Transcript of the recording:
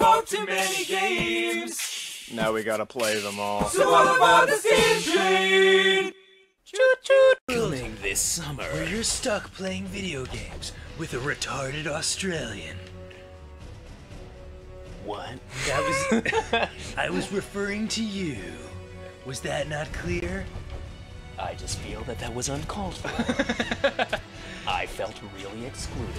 Bought too many games. Now we gotta play them all. So what about the Steam Train. Coming this summer. Where you're stuck playing video games with a retarded Australian. What? That was. I was referring to you. Was that not clear? I just feel that that was uncalled for. I felt really excluded.